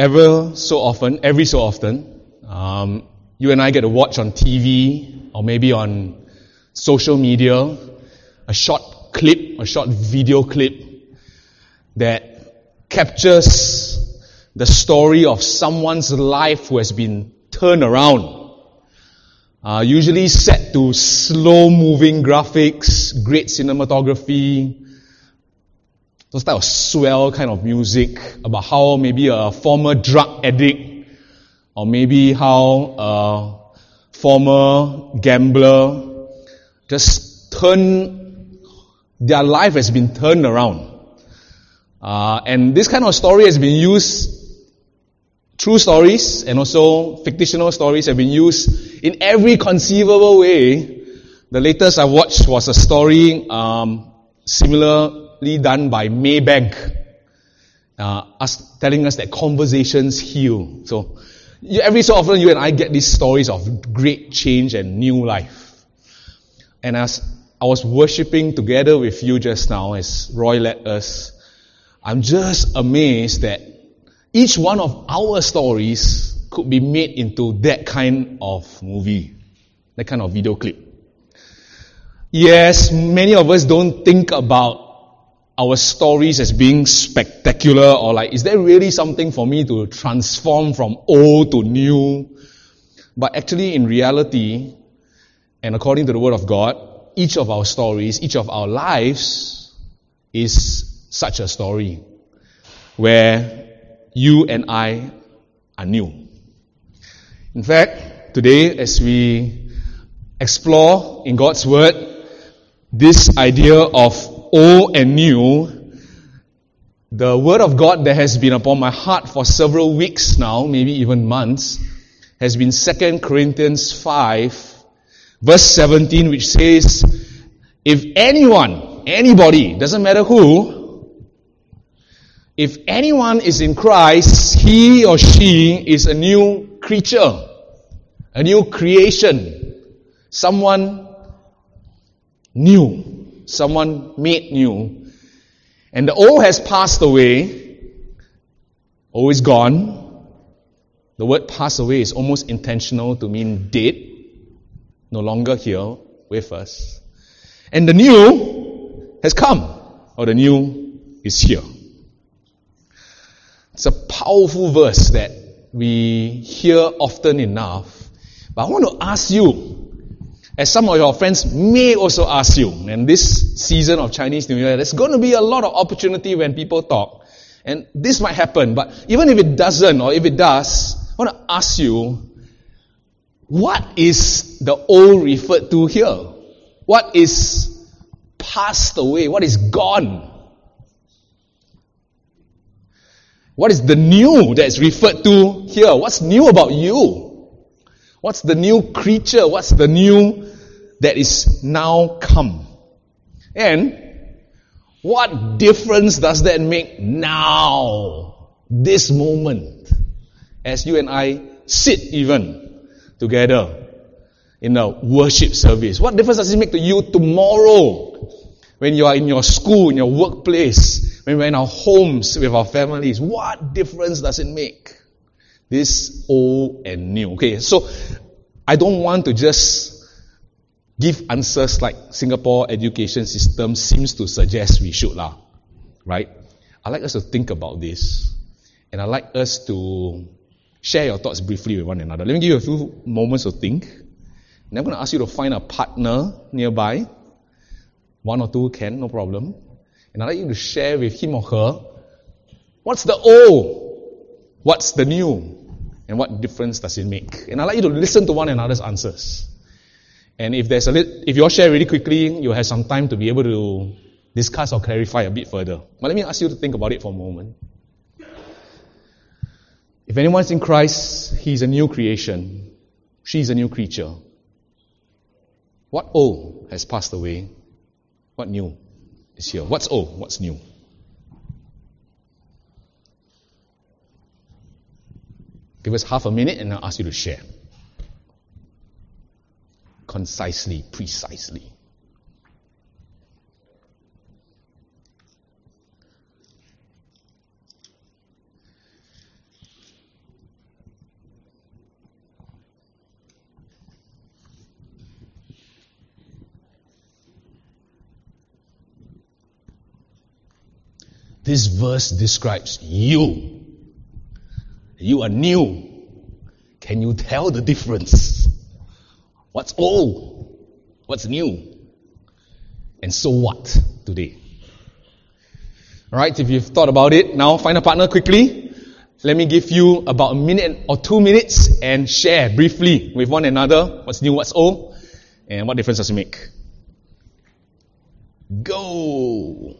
ever so often, every so often, um, you and I get to watch on TV or maybe on social media a short clip, a short video clip that captures the story of someone's life who has been turned around. Uh, usually set to slow moving graphics, great cinematography, those type of swell kind of music about how maybe a former drug addict or maybe how a former gambler just turn their life has been turned around. Uh, and this kind of story has been used True stories and also fictional stories have been used in every conceivable way. The latest I watched was a story um, done by Maybank, uh, us, telling us that conversations heal. So every so often you and I get these stories of great change and new life. And as I was worshipping together with you just now, as Roy led us, I'm just amazed that each one of our stories could be made into that kind of movie, that kind of video clip. Yes, many of us don't think about our stories as being spectacular or like, is there really something for me to transform from old to new? But actually, in reality, and according to the Word of God, each of our stories, each of our lives is such a story where you and I are new. In fact, today as we explore in God's Word this idea of old and new, the Word of God that has been upon my heart for several weeks now, maybe even months, has been 2 Corinthians 5, verse 17, which says, If anyone, anybody, doesn't matter who, if anyone is in Christ, he or she is a new creature, a new creation, someone new, someone made new. And the old has passed away, always gone. The word pass away is almost intentional to mean dead, no longer here with us. And the new has come, or the new is here. It's a powerful verse that we hear often enough. But I want to ask you, as some of your friends may also ask you, and this season of Chinese New Year, there's going to be a lot of opportunity when people talk. And this might happen, but even if it doesn't, or if it does, I want to ask you, what is the old referred to here? What is passed away? What is gone? What is the new that's referred to here? What's new about you? What's the new creature? What's the new that is now come? And what difference does that make now, this moment, as you and I sit even together in a worship service? What difference does it make to you tomorrow when you are in your school, in your workplace, when we're in our homes with our families, what difference does it make? This old and new. Okay, so I don't want to just give answers like Singapore education system seems to suggest we should lah. Right? I'd like us to think about this. And I'd like us to share your thoughts briefly with one another. Let me give you a few moments to think. And I'm going to ask you to find a partner nearby. One or two can, no problem. And I'd like you to share with him or her what's the old, what's the new, and what difference does it make. And I'd like you to listen to one another's answers. And if there's a lit, if you all share really quickly, you'll have some time to be able to discuss or clarify a bit further. But let me ask you to think about it for a moment. If anyone's in Christ, he's a new creation. She's a new creature. What old has passed away? What new is here. What's old? What's new? Give us half a minute and I'll ask you to share concisely, precisely. This verse describes you. You are new. Can you tell the difference? What's old? What's new? And so what today? Alright, if you've thought about it, now find a partner quickly. Let me give you about a minute or two minutes and share briefly with one another what's new, what's old, and what difference does it make. Go!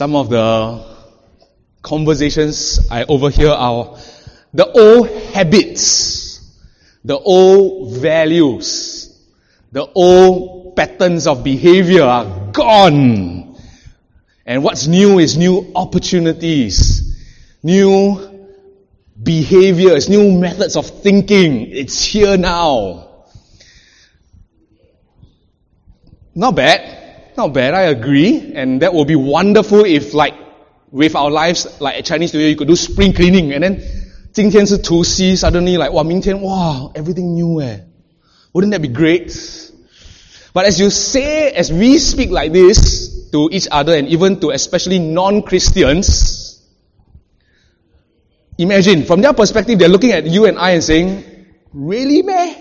Some of the conversations I overhear are the old habits, the old values, the old patterns of behavior are gone. And what's new is new opportunities, new behaviors, new methods of thinking. It's here now. Not bad. Not bad, I agree. And that would be wonderful if like with our lives, like at Chinese New Year, you could do spring cleaning and then 今天是除夕 suddenly like, 哇，明天, wow, everything new eh. Wouldn't that be great? But as you say, as we speak like this to each other and even to especially non-Christians, imagine from their perspective, they're looking at you and I and saying, really man?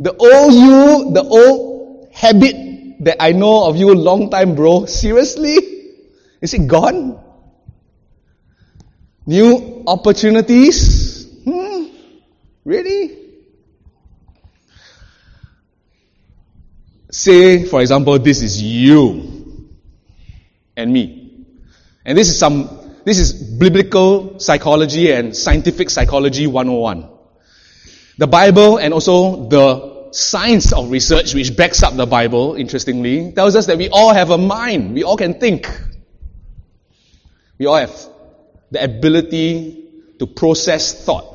The old you, the old habit that I know of you a long time, bro. Seriously? Is it gone? New opportunities? Hmm? Really? Say, for example, this is you and me. And this is some, this is biblical psychology and scientific psychology 101. The Bible and also the science of research, which backs up the Bible, interestingly, tells us that we all have a mind. We all can think. We all have the ability to process thought.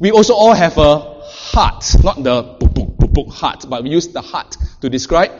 We also all have a heart, not the book, heart, but we use the heart to describe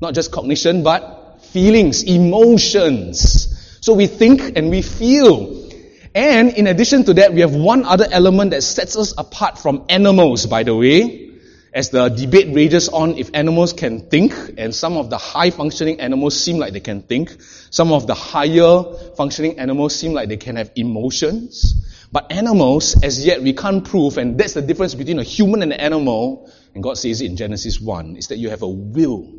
not just cognition, but feelings, emotions. So we think and we feel. And in addition to that, we have one other element that sets us apart from animals, by the way as the debate rages on if animals can think, and some of the high functioning animals seem like they can think, some of the higher functioning animals seem like they can have emotions. But animals, as yet, we can't prove, and that's the difference between a human and an animal, and God says it in Genesis 1, is that you have a will.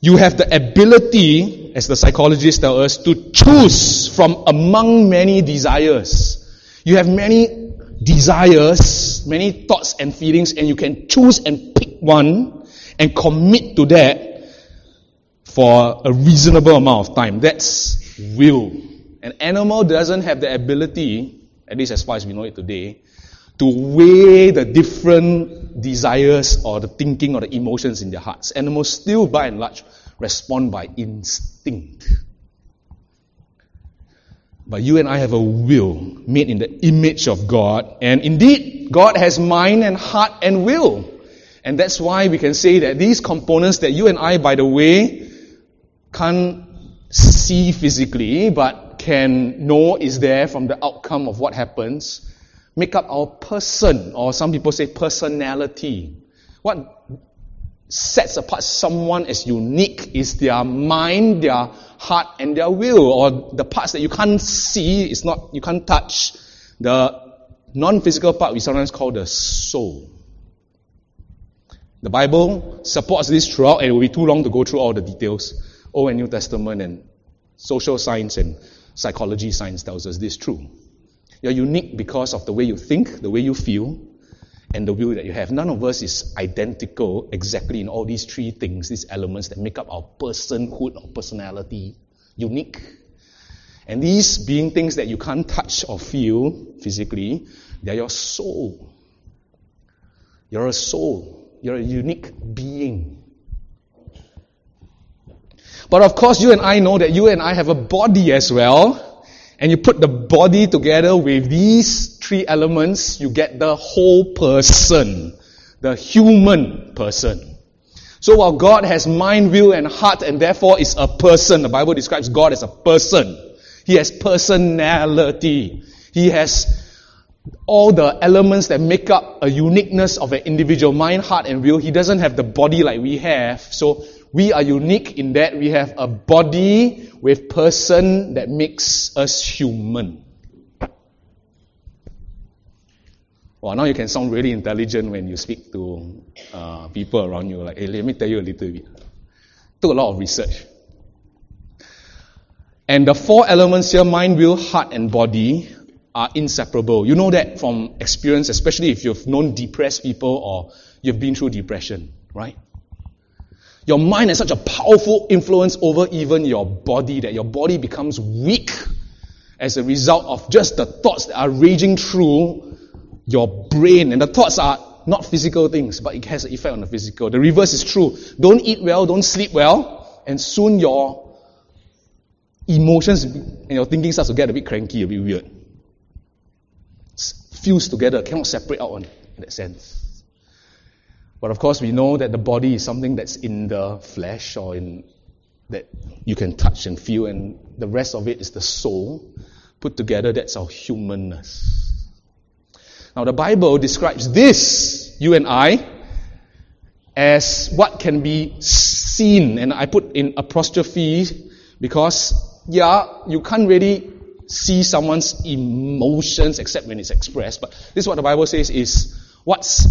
You have the ability, as the psychologists tell us, to choose from among many desires. You have many desires, many thoughts and feelings, and you can choose and pick one and commit to that for a reasonable amount of time. That's will. An animal doesn't have the ability, at least as far as we know it today, to weigh the different desires or the thinking or the emotions in their hearts. Animals still, by and large, respond by instinct. But you and I have a will made in the image of God. And indeed, God has mind and heart and will. And that's why we can say that these components that you and I, by the way, can't see physically, but can know is there from the outcome of what happens make up our person, or some people say personality. What sets apart someone as unique is their mind, their heart, and their will, or the parts that you can't see, it's not, you can't touch. The non-physical part we sometimes call the soul. The Bible supports this throughout, and it will be too long to go through all the details. Old and New Testament and social science and psychology science tells us this true. You're unique because of the way you think, the way you feel, and the will that you have. None of us is identical exactly in all these three things, these elements that make up our personhood or personality. Unique. And these being things that you can't touch or feel physically, they're your soul. You're a soul. You're a unique being. But of course, you and I know that you and I have a body as well. And you put the body together with these three elements, you get the whole person. The human person. So while God has mind, will, and heart, and therefore is a person, the Bible describes God as a person. He has personality. He has all the elements that make up a uniqueness of an individual mind, heart, and will. He doesn't have the body like we have. So we are unique in that we have a body with person that makes us human. Well, now you can sound really intelligent when you speak to uh, people around you. Like, hey, let me tell you a little bit. Took a lot of research. And the four elements here, mind, will, heart, and body, are inseparable. You know that from experience, especially if you've known depressed people or you've been through depression, right? Your mind has such a powerful influence over even your body that your body becomes weak as a result of just the thoughts that are raging through your brain. And the thoughts are not physical things, but it has an effect on the physical. The reverse is true. Don't eat well, don't sleep well, and soon your emotions and your thinking starts to get a bit cranky, a bit weird fused together, cannot separate out in that sense. But of course, we know that the body is something that's in the flesh or in that you can touch and feel, and the rest of it is the soul. Put together, that's our humanness. Now, the Bible describes this, you and I, as what can be seen, and I put in apostrophe because, yeah, you can't really see someone's emotions except when it's expressed. But this is what the Bible says is what's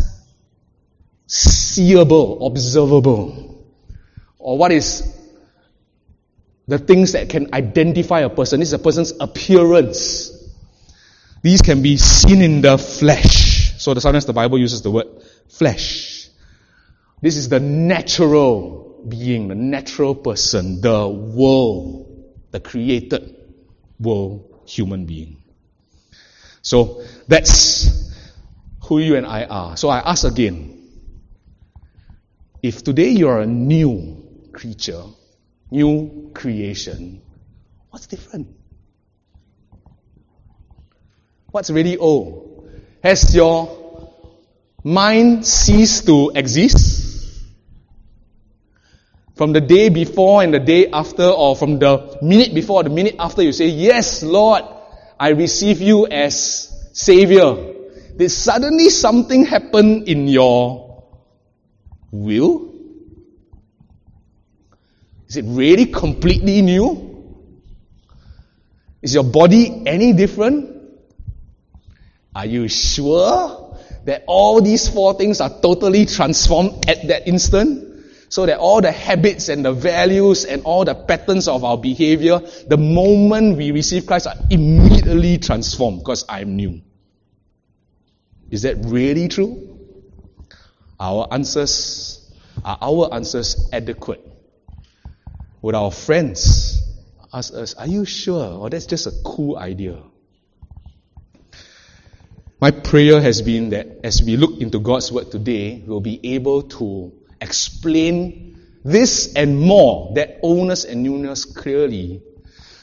seeable, observable, or what is the things that can identify a person. This is a person's appearance. These can be seen in the flesh. So the sometimes the Bible uses the word flesh. This is the natural being, the natural person, the world, the created world human being. So that's who you and I are. So I ask again if today you're a new creature, new creation, what's different? What's really old? Has your mind ceased to exist? From the day before and the day after, or from the minute before, the minute after, you say, Yes, Lord, I receive you as Savior. Did suddenly something happen in your will? Is it really completely new? Is your body any different? Are you sure that all these four things are totally transformed at that instant? So that all the habits and the values and all the patterns of our behavior, the moment we receive Christ are immediately transformed because I'm new. Is that really true? Our answers, are our answers adequate? Would our friends ask us, are you sure? Or that's just a cool idea? My prayer has been that as we look into God's Word today, we'll be able to explain this and more, that oldness and newness clearly,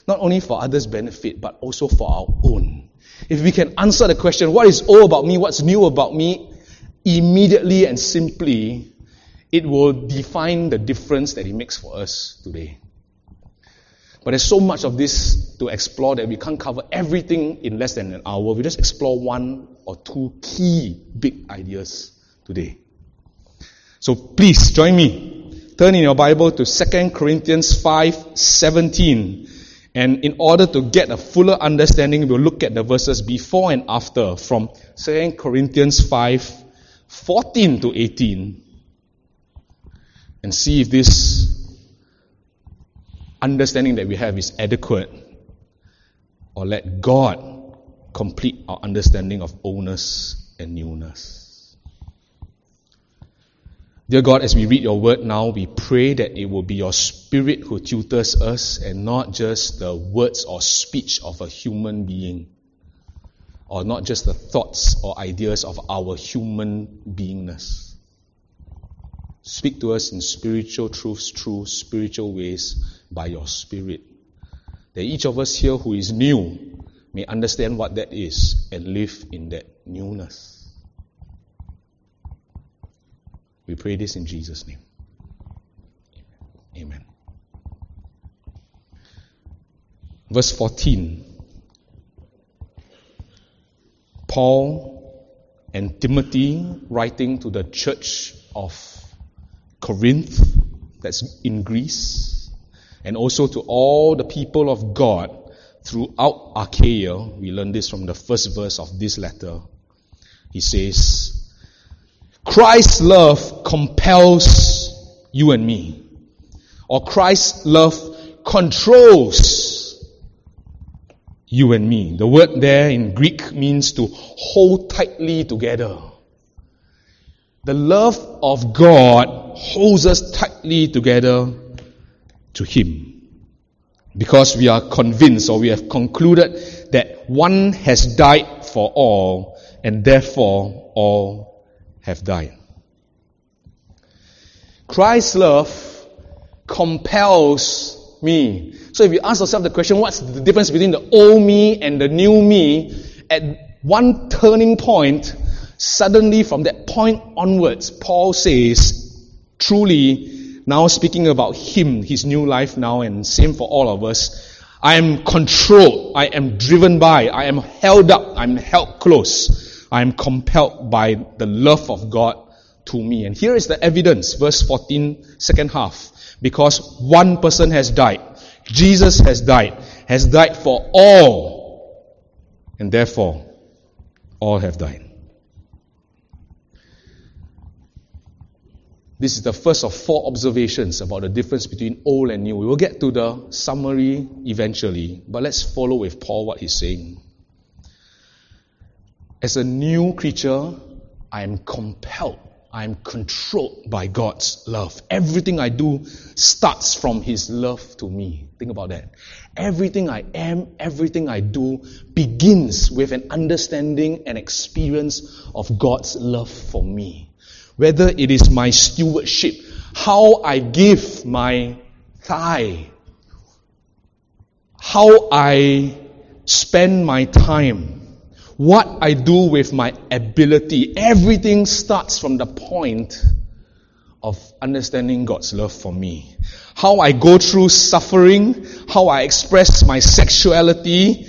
not only for others' benefit, but also for our own. If we can answer the question, what is old about me, what's new about me, immediately and simply, it will define the difference that it makes for us today. But there's so much of this to explore that we can't cover everything in less than an hour. We just explore one or two key big ideas today. So please join me. Turn in your Bible to 2 Corinthians 5 17. And in order to get a fuller understanding, we'll look at the verses before and after from 2 Corinthians 5 14 to 18 and see if this understanding that we have is adequate or let God complete our understanding of oldness and newness. Dear God, as we read your word now, we pray that it will be your spirit who tutors us and not just the words or speech of a human being or not just the thoughts or ideas of our human beingness. Speak to us in spiritual truths through spiritual ways by your Spirit. That each of us here who is new may understand what that is and live in that newness. We pray this in Jesus' name. Amen. Verse 14. Paul and Timothy writing to the church of Corinth, that's in Greece, and also to all the people of God throughout Achaia. We learn this from the first verse of this letter. He says, Christ's love compels you and me, or Christ's love controls you and me. The word there in Greek means to hold tightly together. The love of God holds us tightly together to Him. Because we are convinced or we have concluded that one has died for all and therefore all have died. Christ's love compels me. So if you ask yourself the question, what's the difference between the old me and the new me? At one turning point, suddenly from that point onwards, Paul says, truly, now speaking about him, his new life now, and same for all of us. I am controlled. I am driven by. I am held up. I'm held close. I am compelled by the love of God to me. And here is the evidence, verse 14, second half. Because one person has died. Jesus has died. Has died for all. And therefore, all have died. This is the first of four observations about the difference between old and new. We will get to the summary eventually, but let's follow with Paul what he's saying. As a new creature, I am compelled, I am controlled by God's love. Everything I do starts from His love to me. Think about that. Everything I am, everything I do begins with an understanding and experience of God's love for me whether it is my stewardship, how I give my tithe, how I spend my time, what I do with my ability, everything starts from the point of understanding God's love for me. How I go through suffering, how I express my sexuality.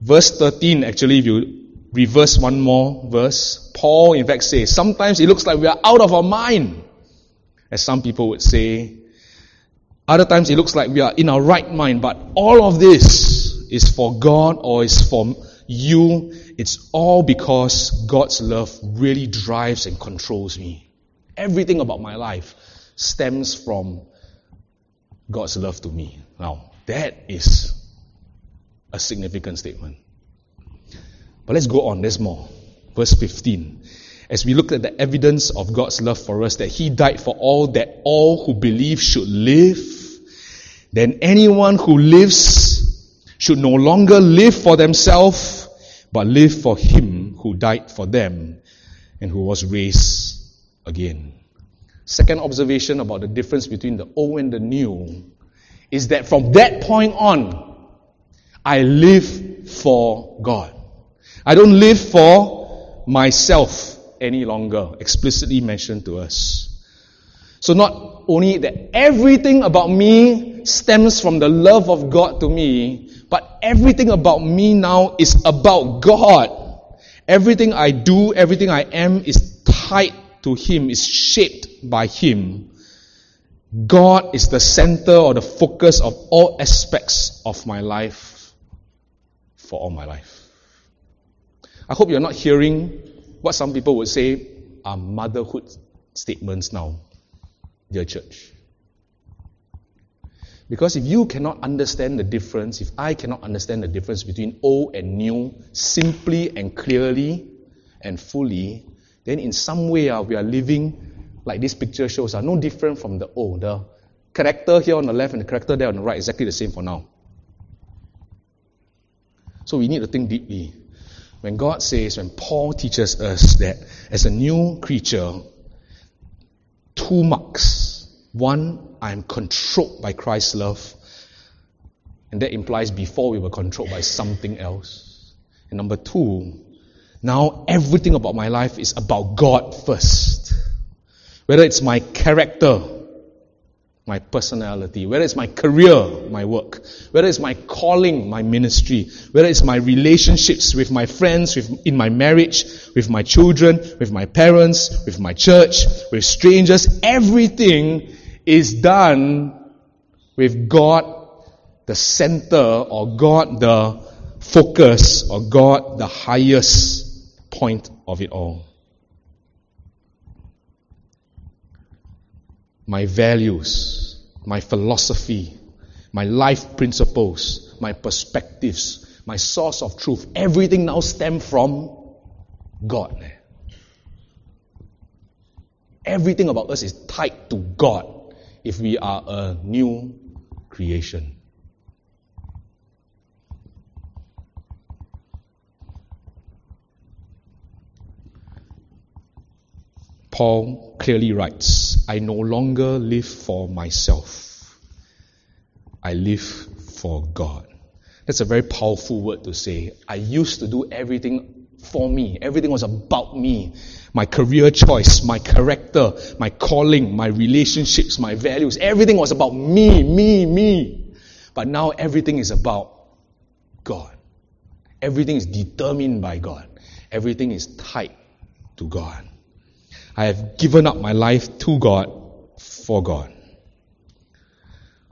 Verse 13, actually, if you reverse one more verse, Paul in fact says, sometimes it looks like we are out of our mind, as some people would say. Other times it looks like we are in our right mind, but all of this is for God or is for you. It's all because God's love really drives and controls me. Everything about my life stems from God's love to me. Now, that is a significant statement. But let's go on, there's more. Verse 15. As we look at the evidence of God's love for us, that He died for all, that all who believe should live, then anyone who lives should no longer live for themselves, but live for Him who died for them and who was raised again. Second observation about the difference between the old and the new is that from that point on, I live for God. I don't live for myself any longer, explicitly mentioned to us. So not only that everything about me stems from the love of God to me, everything about me now is about God. Everything I do, everything I am is tied to Him, is shaped by Him. God is the center or the focus of all aspects of my life for all my life. I hope you're not hearing what some people would say are motherhood statements now, dear church. Because if you cannot understand the difference, if I cannot understand the difference between old and new simply and clearly and fully, then in some way uh, we are living like this picture shows are uh, no different from the old. The character here on the left and the character there on the right exactly the same for now. So we need to think deeply. When God says, when Paul teaches us that as a new creature, two marks. One, I am controlled by Christ's love. And that implies before we were controlled by something else. And number two, now everything about my life is about God first. Whether it's my character, my personality, whether it's my career, my work, whether it's my calling, my ministry, whether it's my relationships with my friends, with, in my marriage, with my children, with my parents, with my church, with strangers, everything is done with God the center or God the focus or God the highest point of it all. my values, my philosophy, my life principles, my perspectives, my source of truth, everything now stems from God. Everything about us is tied to God if we are a new creation. Paul clearly writes, I no longer live for myself. I live for God. That's a very powerful word to say. I used to do everything for me. Everything was about me. My career choice, my character, my calling, my relationships, my values. Everything was about me, me, me. But now everything is about God. Everything is determined by God. Everything is tied to God. I have given up my life to God for God.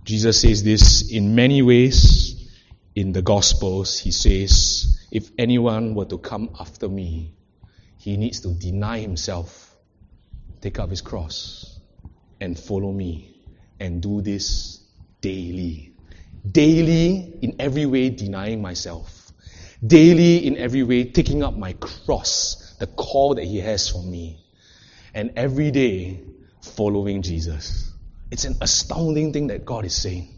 Jesus says this in many ways in the Gospels. He says, if anyone were to come after me, he needs to deny himself, take up his cross, and follow me, and do this daily. Daily, in every way, denying myself. Daily, in every way, taking up my cross, the call that he has for me and every day following Jesus. It's an astounding thing that God is saying.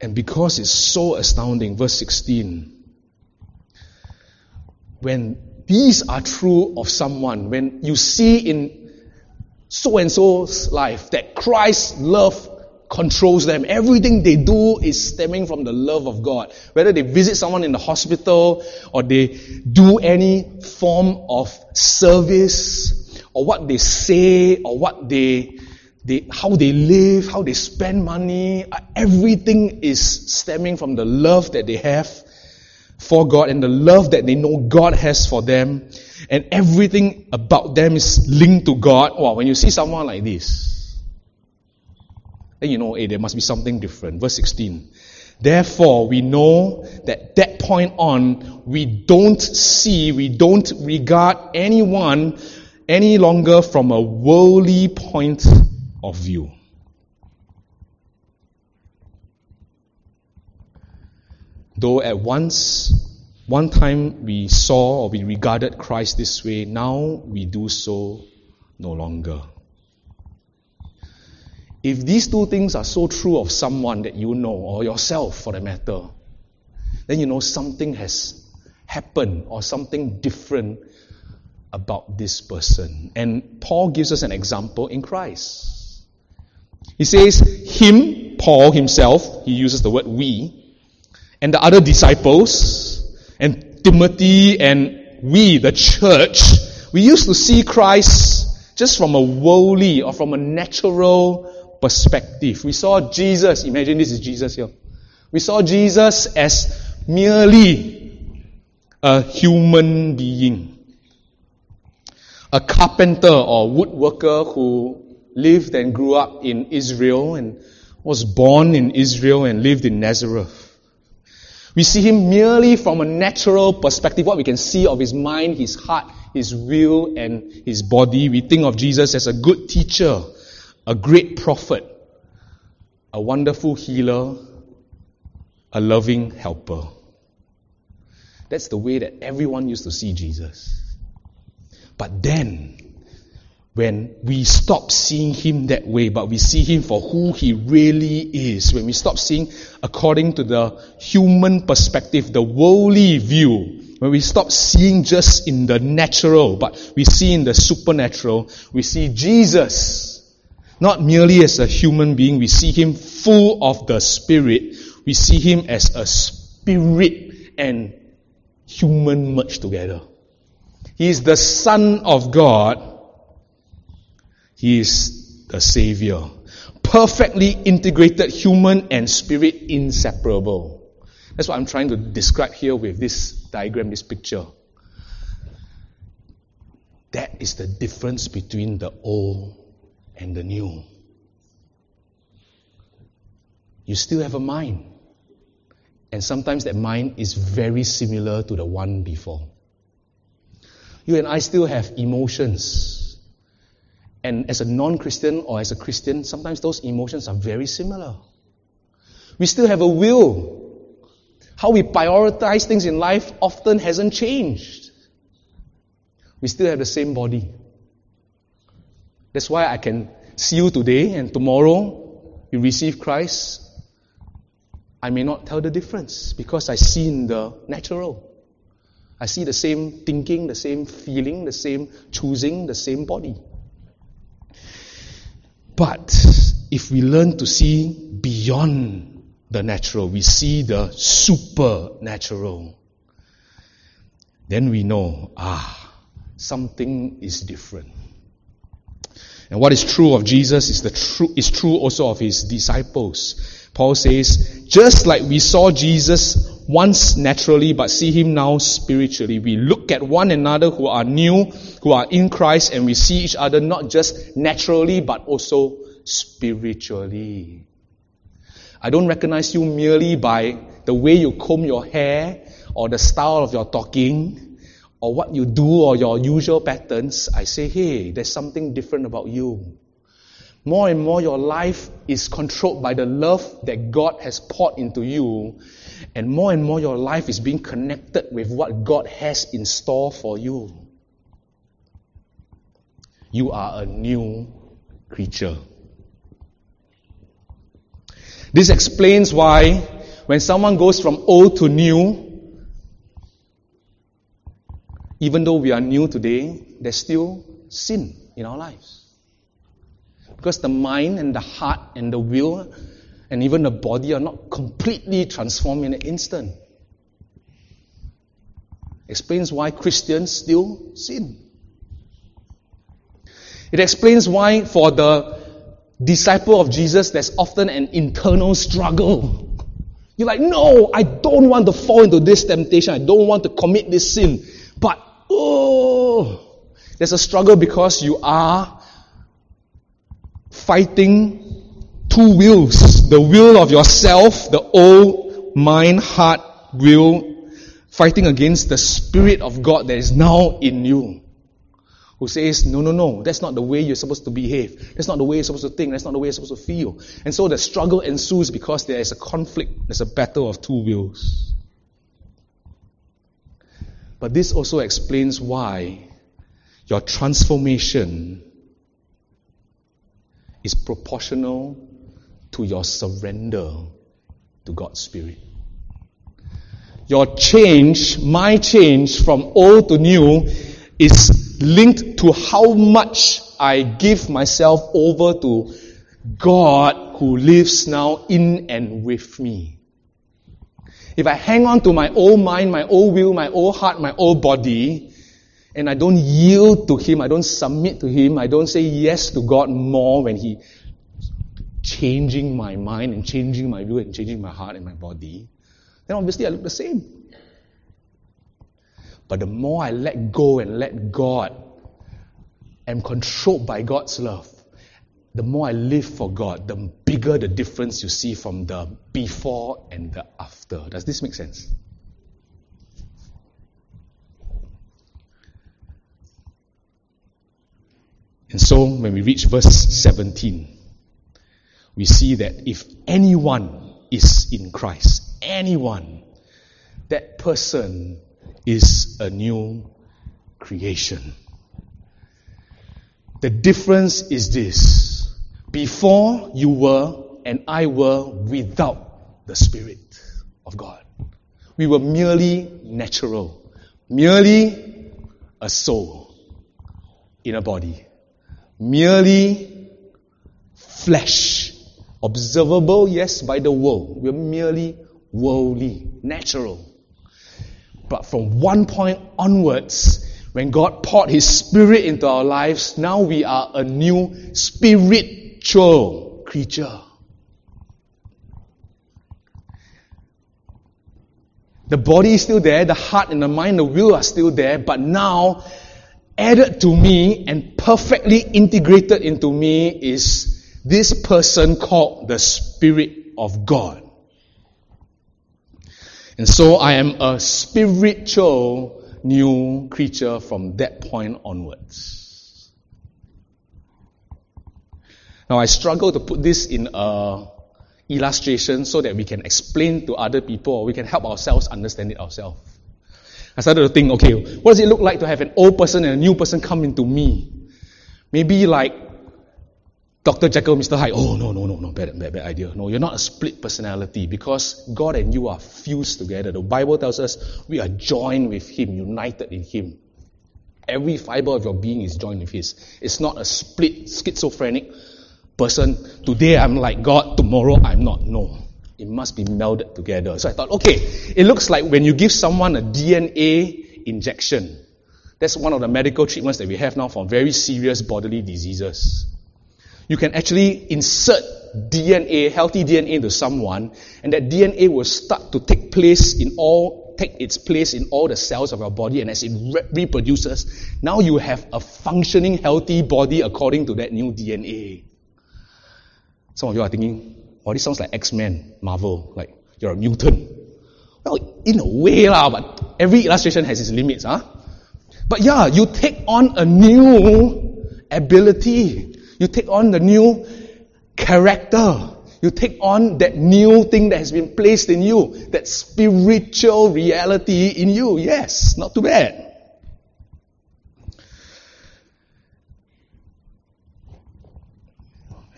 And because it's so astounding, verse 16, when these are true of someone, when you see in so and so's life that Christ's love controls them. Everything they do is stemming from the love of God. Whether they visit someone in the hospital or they do any form of service or what they say or what they, they how they live, how they spend money, uh, everything is stemming from the love that they have for God and the love that they know God has for them. And everything about them is linked to God. Wow, when you see someone like this, then you know, hey, there must be something different. Verse 16. Therefore, we know that that point on, we don't see, we don't regard anyone any longer from a worldly point of view. Though at once, one time we saw or we regarded Christ this way, now we do so no longer. If these two things are so true of someone that you know, or yourself for the matter, then you know something has happened or something different about this person. And Paul gives us an example in Christ. He says, Him, Paul himself, he uses the word we, and the other disciples, and Timothy, and we, the church, we used to see Christ just from a worldly or from a natural perspective. We saw Jesus, imagine this is Jesus here. We saw Jesus as merely a human being. A carpenter or woodworker who lived and grew up in Israel and was born in Israel and lived in Nazareth. We see him merely from a natural perspective, what we can see of his mind, his heart, his will, and his body. We think of Jesus as a good teacher, a great prophet, a wonderful healer, a loving helper. That's the way that everyone used to see Jesus. But then, when we stop seeing him that way, but we see him for who he really is, when we stop seeing according to the human perspective, the worldly view, when we stop seeing just in the natural, but we see in the supernatural, we see Jesus not merely as a human being, we see him full of the Spirit. We see him as a spirit and human merged together. He is the Son of God he is the Savior. Perfectly integrated human and spirit inseparable. That's what I'm trying to describe here with this diagram, this picture. That is the difference between the old and the new. You still have a mind. And sometimes that mind is very similar to the one before. You and I still have emotions and as a non Christian or as a Christian, sometimes those emotions are very similar. We still have a will. How we prioritize things in life often hasn't changed. We still have the same body. That's why I can see you today and tomorrow you receive Christ. I may not tell the difference because I see in the natural. I see the same thinking, the same feeling, the same choosing, the same body. But if we learn to see beyond the natural, we see the supernatural, then we know, ah, something is different. And what is true of Jesus is the true is true also of his disciples. Paul says, just like we saw Jesus once naturally, but see him now spiritually. We look at one another who are new, who are in Christ, and we see each other not just naturally, but also spiritually. I don't recognize you merely by the way you comb your hair, or the style of your talking, or what you do, or your usual patterns. I say, hey, there's something different about you. More and more, your life is controlled by the love that God has poured into you and more and more, your life is being connected with what God has in store for you. You are a new creature. This explains why when someone goes from old to new, even though we are new today, there's still sin in our lives. Because the mind and the heart and the will and even the body are not completely transformed in an instant. Explains why Christians still sin. It explains why for the disciple of Jesus there's often an internal struggle. You're like, no, I don't want to fall into this temptation. I don't want to commit this sin. But, oh, there's a struggle because you are fighting two wills the will of yourself, the old mind, heart, will, fighting against the Spirit of God that is now in you. Who says, no, no, no, that's not the way you're supposed to behave. That's not the way you're supposed to think. That's not the way you're supposed to feel. And so the struggle ensues because there is a conflict. There's a battle of two wills. But this also explains why your transformation is proportional to your surrender to God's Spirit. Your change, my change from old to new, is linked to how much I give myself over to God who lives now in and with me. If I hang on to my old mind, my old will, my old heart, my old body, and I don't yield to Him, I don't submit to Him, I don't say yes to God more when He changing my mind and changing my view and changing my heart and my body, then obviously I look the same. But the more I let go and let God, am controlled by God's love, the more I live for God, the bigger the difference you see from the before and the after. Does this make sense? And so when we reach verse 17, we see that if anyone is in Christ, anyone, that person is a new creation. The difference is this. Before you were and I were without the Spirit of God. We were merely natural, merely a soul in a body, merely flesh, observable, yes, by the world. We're merely worldly, natural. But from one point onwards, when God poured His Spirit into our lives, now we are a new spiritual creature. The body is still there, the heart and the mind, the will are still there, but now added to me and perfectly integrated into me is this person called the Spirit of God. And so I am a spiritual new creature from that point onwards. Now I struggle to put this in a illustration so that we can explain to other people or we can help ourselves understand it ourselves. I started to think, okay, what does it look like to have an old person and a new person come into me? Maybe like Dr. Jekyll, Mr. Hyde. Oh, no, no, no, no, bad, bad, bad idea. No, you're not a split personality because God and you are fused together. The Bible tells us we are joined with Him, united in Him. Every fiber of your being is joined with His. It's not a split, schizophrenic person. Today I'm like God, tomorrow I'm not. No. It must be melded together. So I thought, okay, it looks like when you give someone a DNA injection, that's one of the medical treatments that we have now for very serious bodily diseases you can actually insert DNA, healthy DNA into someone, and that DNA will start to take place in all, take its place in all the cells of your body, and as it re- reproduces, now you have a functioning, healthy body according to that new DNA. Some of you are thinking, oh, this sounds like X-Men, Marvel, like you're a mutant. Well, in a way, lah, but every illustration has its limits, huh? But yeah, you take on a new ability. You take on the new character. You take on that new thing that has been placed in you, that spiritual reality in you. Yes, not too bad.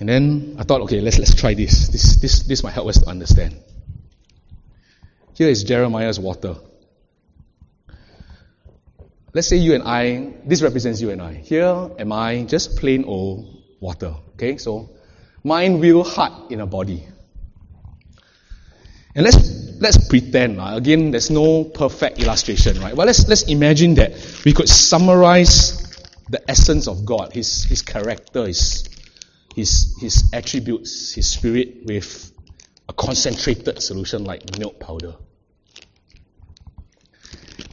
And then I thought, okay, let's let's try this. This this this might help us to understand. Here is Jeremiah's water. Let's say you and I, this represents you and I. Here am I, just plain old water. Okay, so mind, will, heart in a body. And let's let's pretend. Again, there's no perfect illustration, right? Well, let's let's imagine that we could summarize the essence of God, His His character, His His His attributes, His spirit with a concentrated solution like milk powder.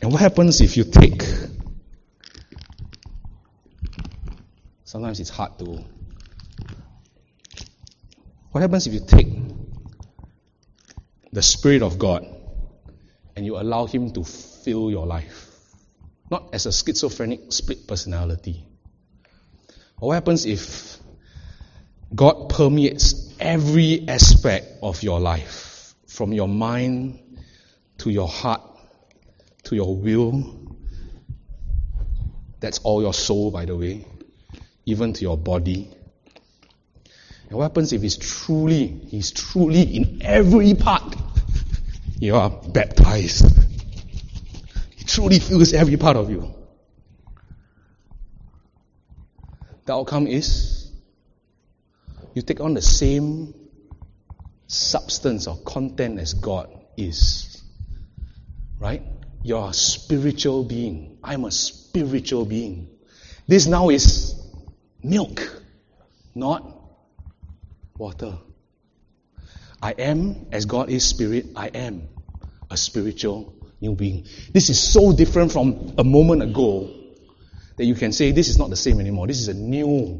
And what happens if you take sometimes it's hard to what happens if you take the Spirit of God and you allow Him to fill your life? Not as a schizophrenic split personality. What happens if God permeates every aspect of your life, from your mind to your heart to your will? That's all your soul, by the way, even to your body and what happens if he's truly, he's truly in every part? You are baptized. He truly fills every part of you. The outcome is you take on the same substance or content as God is. Right? You're a spiritual being. I'm a spiritual being. This now is milk, not water. I am, as God is spirit, I am a spiritual new being. This is so different from a moment ago that you can say this is not the same anymore. This is a new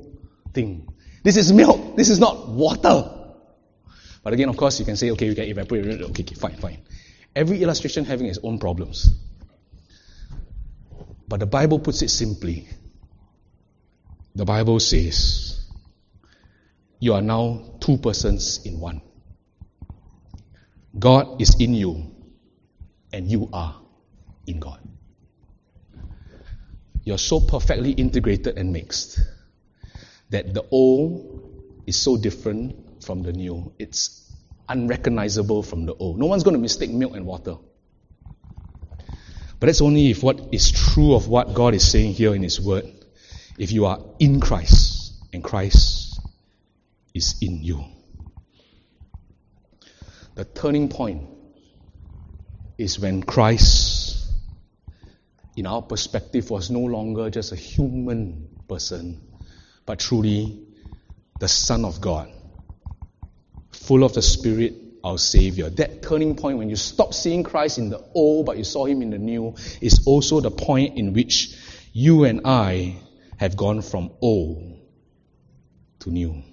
thing. This is milk. This is not water. But again, of course, you can say, okay, we can evaporate it. Okay, okay, fine, fine. Every illustration having its own problems. But the Bible puts it simply. The Bible says, you are now two persons in one. God is in you, and you are in God. You're so perfectly integrated and mixed that the old is so different from the new. It's unrecognizable from the old. No one's going to mistake milk and water. But that's only if what is true of what God is saying here in His Word. If you are in Christ and Christ is in you. The turning point is when Christ, in our perspective, was no longer just a human person, but truly the Son of God, full of the Spirit, our Savior. That turning point when you stop seeing Christ in the old, but you saw Him in the new, is also the point in which you and I have gone from old to new.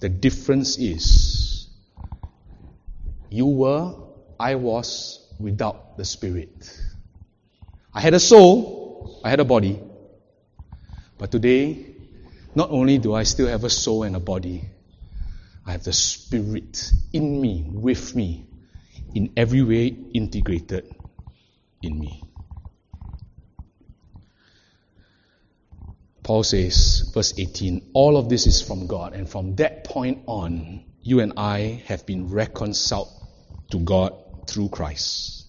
The difference is you were, I was without the Spirit. I had a soul, I had a body. But today, not only do I still have a soul and a body, I have the Spirit in me, with me, in every way integrated in me. Paul says, verse 18, all of this is from God, and from that point on, you and I have been reconciled to God through Christ.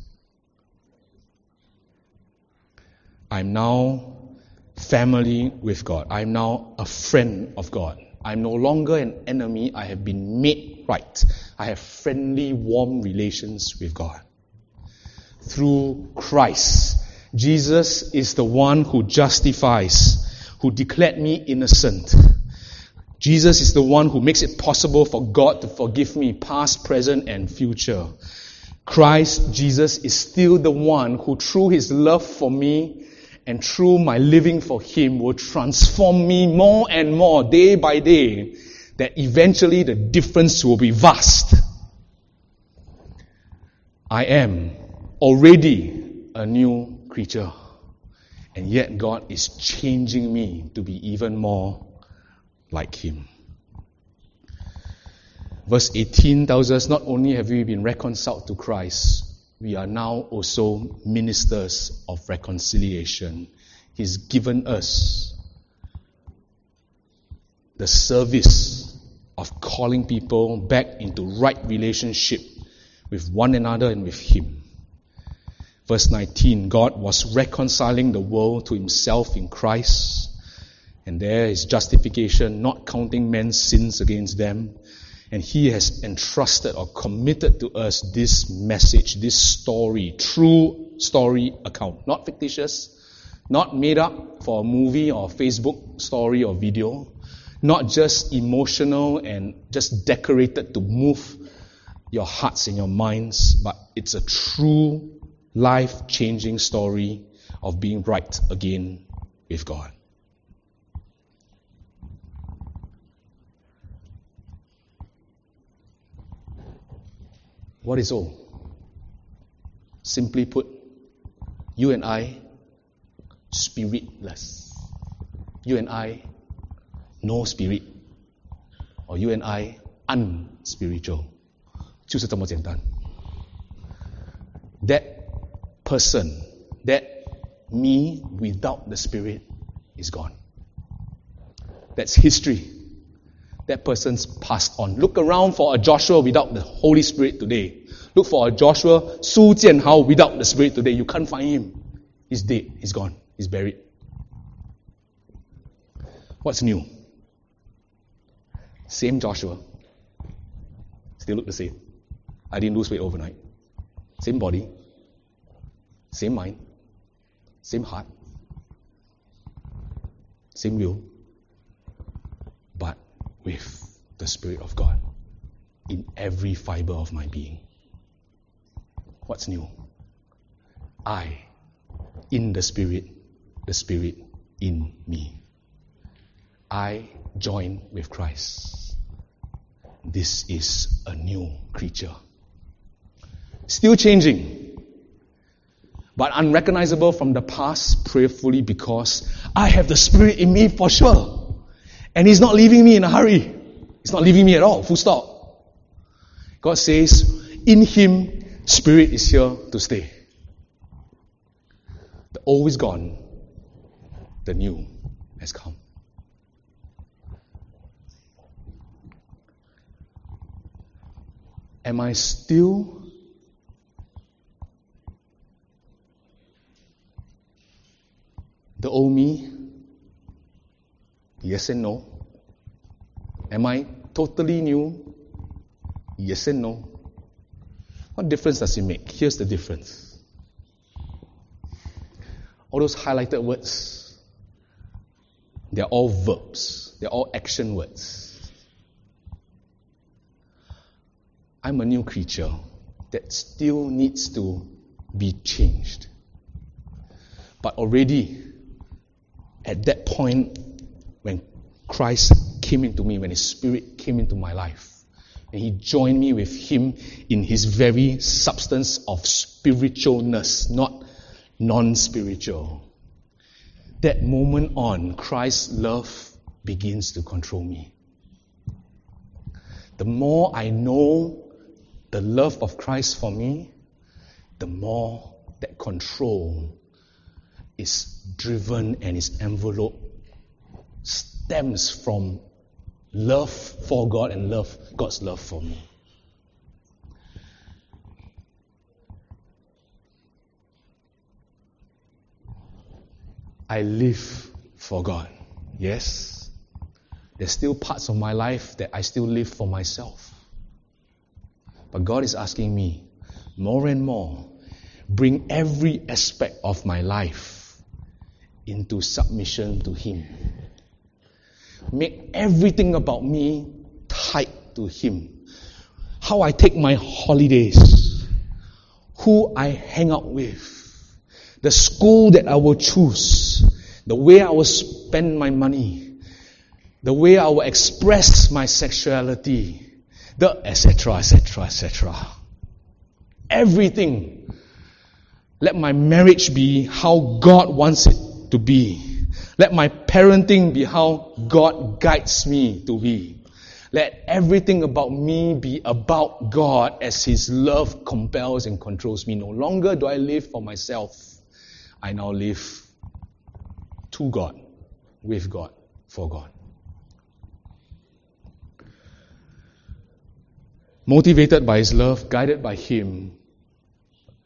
I'm now family with God. I'm now a friend of God. I'm no longer an enemy. I have been made right. I have friendly, warm relations with God. Through Christ. Jesus is the one who justifies who declared me innocent. Jesus is the one who makes it possible for God to forgive me past, present, and future. Christ Jesus is still the one who through his love for me and through my living for him will transform me more and more day by day that eventually the difference will be vast. I am already a new creature. And yet God is changing me to be even more like Him. Verse 18 tells us not only have we been reconciled to Christ, we are now also ministers of reconciliation. He's given us the service of calling people back into right relationship with one another and with Him. Verse 19 God was reconciling the world to himself in Christ. And there is justification, not counting men's sins against them. And he has entrusted or committed to us this message, this story, true story account. Not fictitious, not made up for a movie or Facebook story or video, not just emotional and just decorated to move your hearts and your minds, but it's a true life changing story of being right again with God. What is all? Simply put, you and I, spiritless. You and I, no spirit. Or you and I, unspiritual. 就是这么简单。That person, that me without the Spirit is gone. That's history. That person's passed on. Look around for a Joshua without the Holy Spirit today. Look for a Joshua Su Jianhao without the Spirit today. You can't find him. He's dead. He's gone. He's buried. What's new? Same Joshua. Still look the same. I didn't lose weight overnight. same body, same mind, same heart, same will, but with the Spirit of God in every fiber of my being. What's new? I in the Spirit, the Spirit in me. I join with Christ. This is a new creature. Still changing, but unrecognizable from the past prayerfully because I have the Spirit in me for sure. And He's not leaving me in a hurry. He's not leaving me at all, full stop. God says, in Him, Spirit is here to stay. The old is gone, the new has come. Am I still the old me? Yes and no. Am I totally new? Yes and no. What difference does it make? Here's the difference. All those highlighted words, they're all verbs, they're all action words. I'm a new creature that still needs to be changed. But already, at that point, when Christ came into me, when His Spirit came into my life, and He joined me with Him in His very substance of spiritualness, not non spiritual. That moment on, Christ's love begins to control me. The more I know the love of Christ for me, the more that control is driven and is enveloped stems from love for God and love God's love for me. I live for God. Yes. There's still parts of my life that I still live for myself. But God is asking me more and more, bring every aspect of my life into submission to Him. Make everything about me tied to Him. How I take my holidays, who I hang out with, the school that I will choose, the way I will spend my money, the way I will express my sexuality, the etc., etc., etc. Everything. Let my marriage be how God wants it to be. Let my parenting be how God guides me to be. Let everything about me be about God as His love compels and controls me. No longer do I live for myself. I now live to God, with God, for God. motivated by His love, guided by Him.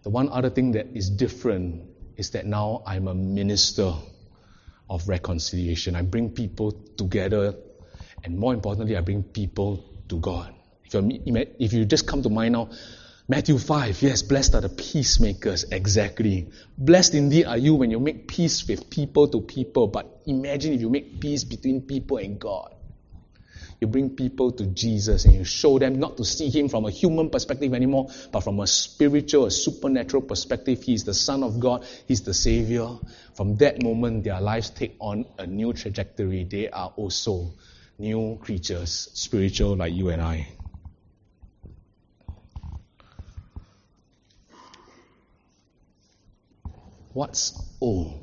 The one other thing that is different is that now I'm a minister of reconciliation. I bring people together, and more importantly, I bring people to God. If, if you just come to mind now, Matthew 5, yes, blessed are the peacemakers, exactly. Blessed indeed are you when you make peace with people to people, but imagine if you make peace between people and God. You bring people to Jesus and you show them not to see Him from a human perspective anymore, but from a spiritual, a supernatural perspective. He is the Son of God, He's the Savior. From that moment, their lives take on a new trajectory. They are also new creatures, spiritual like you and I. What's O?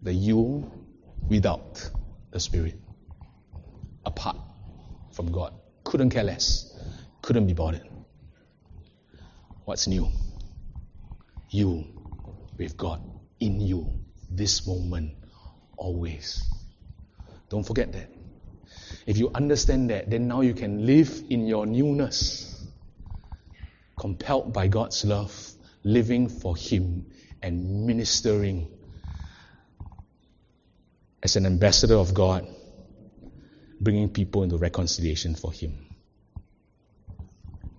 The you without the Spirit apart from God. Couldn't care less. Couldn't be bothered. What's new? You with God in you this moment always. Don't forget that. If you understand that, then now you can live in your newness, compelled by God's love, living for Him and ministering as an ambassador of God, bringing people into reconciliation for Him.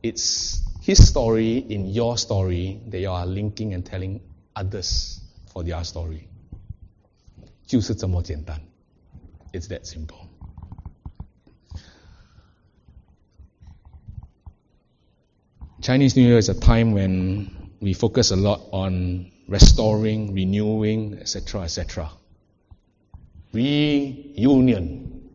It's his story in your story that you are linking and telling others for their story. 就是这么简单. It's that simple. Chinese New Year is a time when we focus a lot on restoring, renewing, etc., etc. Reunion.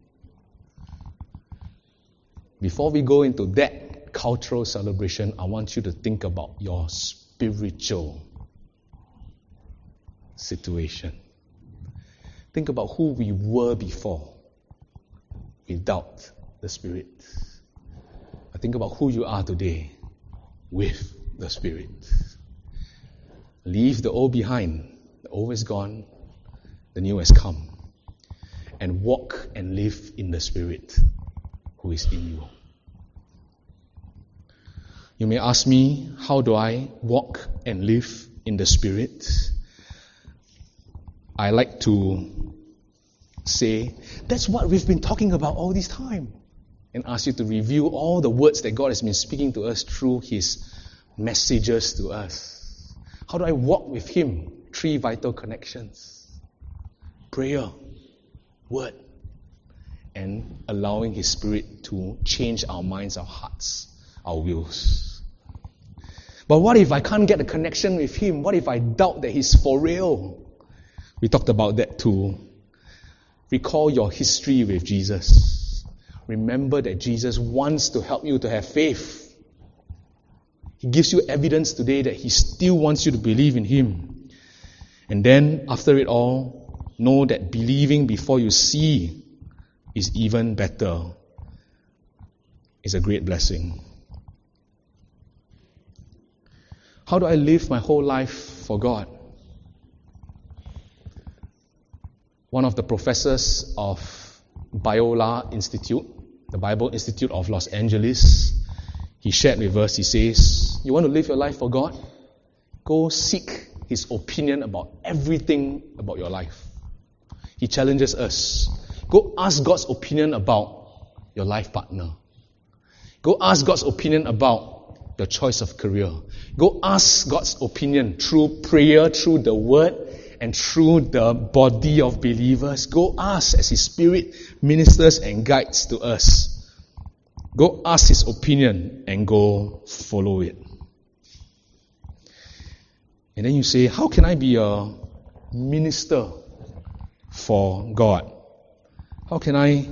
Before we go into that cultural celebration, I want you to think about your spiritual situation. Think about who we were before without the Spirit. I think about who you are today with the Spirit. Leave the old behind. The old is gone, the new has come. And walk and live in the Spirit who is in you. You may ask me, how do I walk and live in the Spirit? I like to say, that's what we've been talking about all this time. And ask you to review all the words that God has been speaking to us through His messages to us. How do I walk with Him? Three vital connections prayer, word, and allowing His Spirit to change our minds, our hearts, our wills. But what if I can't get a connection with Him? What if I doubt that He's for real? We talked about that too. Recall your history with Jesus. Remember that Jesus wants to help you to have faith. He gives you evidence today that He still wants you to believe in Him. And then, after it all, know that believing before you see is even better. Is a great blessing. How do I live my whole life for God? one of the professors of Biola Institute, the Bible Institute of Los Angeles, he shared with us, he says, You want to live your life for God? Go seek his opinion about everything about your life. He challenges us. Go ask God's opinion about your life partner. Go ask God's opinion about your choice of career. Go ask God's opinion through prayer, through the word, and through the body of believers. Go ask as His Spirit ministers and guides to us. Go ask His opinion and go follow it. And then you say, How can I be a minister for God? How can I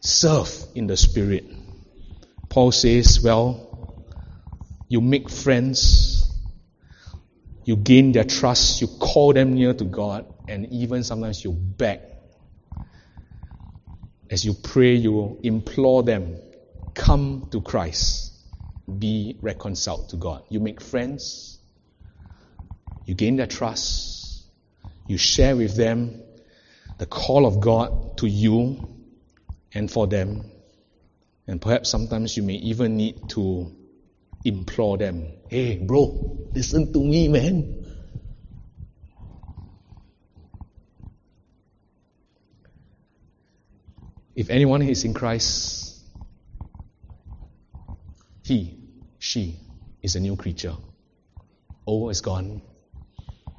serve in the Spirit? Paul says, Well, you make friends you gain their trust, you call them near to God, and even sometimes you beg. As you pray, you implore them, come to Christ, be reconciled to God. You make friends, you gain their trust, you share with them the call of God to you and for them. And perhaps sometimes you may even need to implore them, hey, bro, listen to me, man. If anyone is in Christ, he, she is a new creature. Old is gone,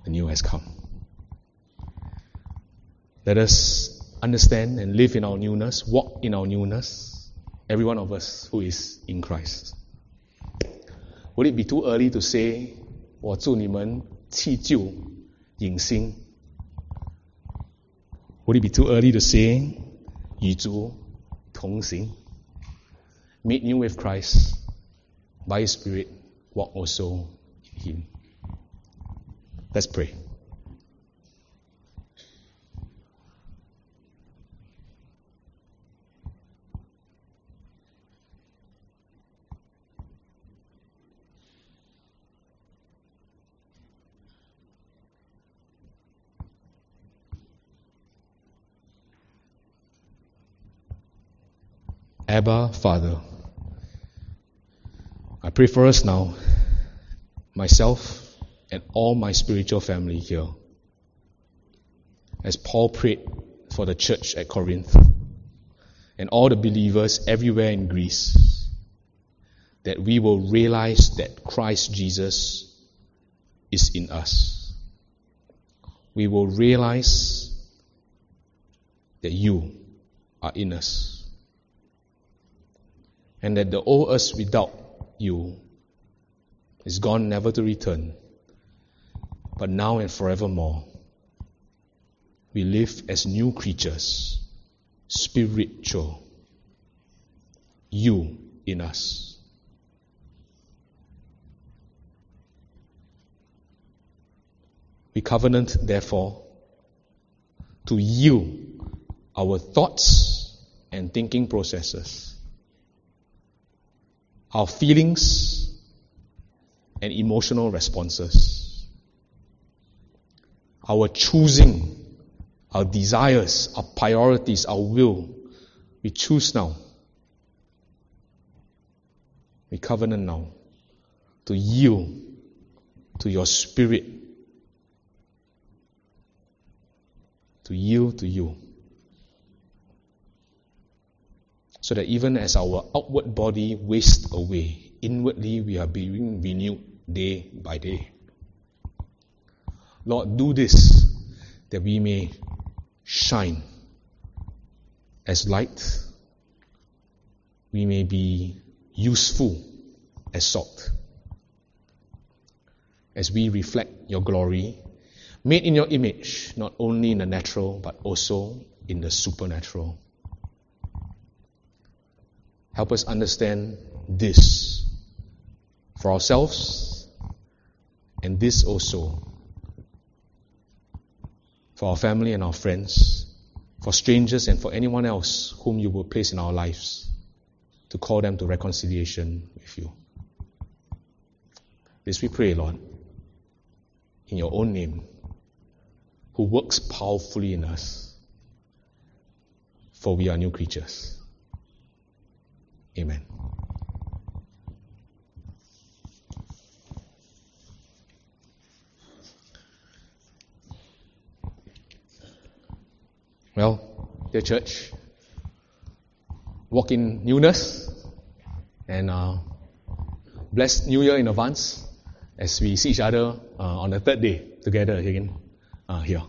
the new has come. Let us understand and live in our newness, walk in our newness, every one of us who is in Christ. Would it be too early to say, 我祝你们弃旧迎新? Would it be too early to say, 与主同行? Meet new with Christ by His Spirit, walk also in Him. Let's pray. Abba, Father. I pray for us now, myself and all my spiritual family here. As Paul prayed for the church at Corinth and all the believers everywhere in Greece. that we will realize that Christ Jesus is in us. We will realize that you are in us. And that the old us without you is gone never to return. But now and forevermore, we live as new creatures, spiritual. You in us. We covenant, therefore, to yield our thoughts and thinking processes, our feelings and emotional responses, our choosing, our desires, our priorities, our will. We choose now. We covenant now to yield to your spirit to yield to you. So that even as our outward body wastes away, inwardly we are being renewed day by day. Lord, do this that we may shine as light, we may be useful as salt, as we reflect your glory made in your image, not only in the natural, but also in the supernatural. Help us understand this for ourselves and this also for our family and our friends, for strangers and for anyone else whom you will place in our lives to call them to reconciliation with you. This we pray, Lord, in your own name who works powerfully in us, for we are new creatures. Amen. Well, dear church, walk in newness and uh, blessed New Year in advance as we see each other uh, on the third day together again uh, here.